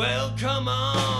Well, come on.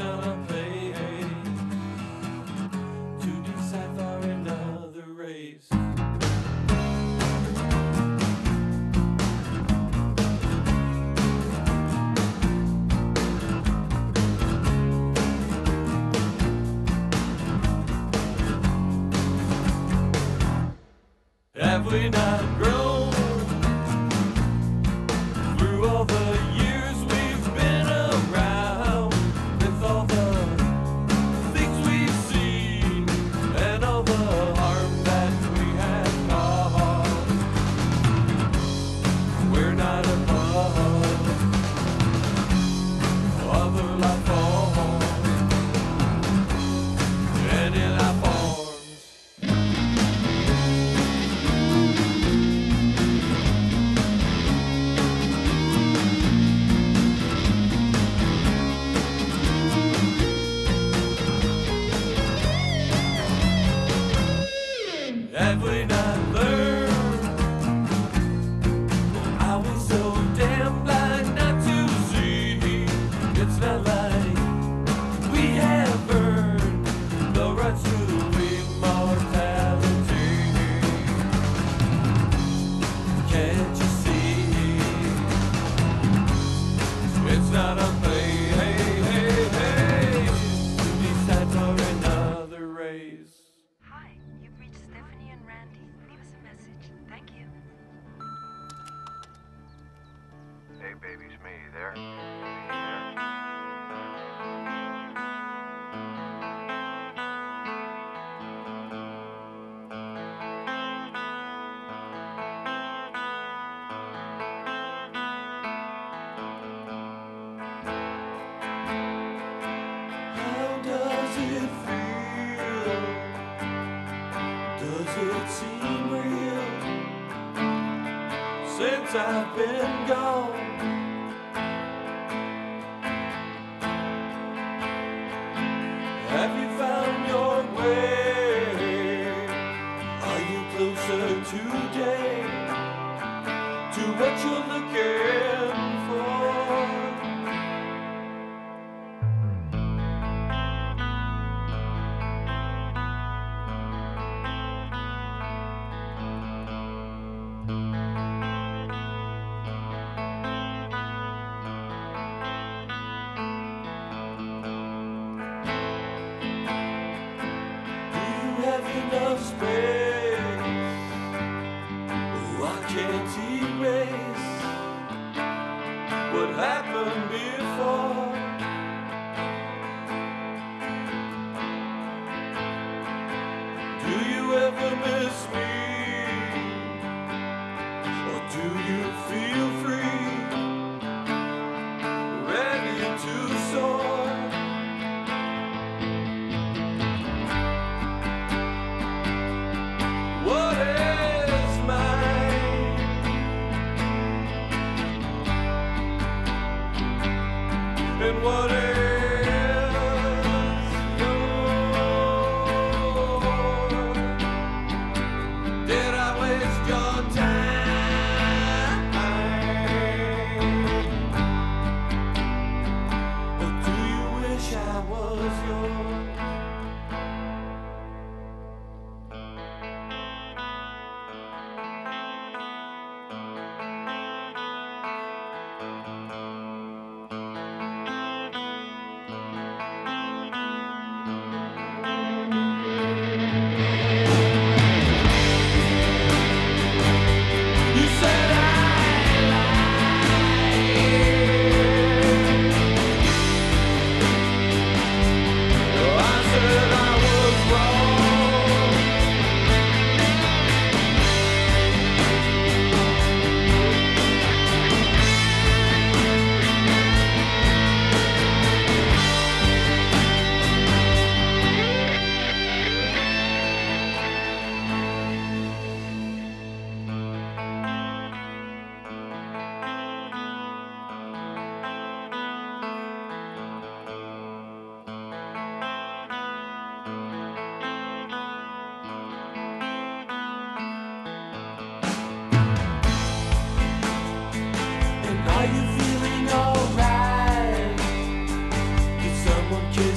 gonna play to another race. Have we not I've been. What happened? want you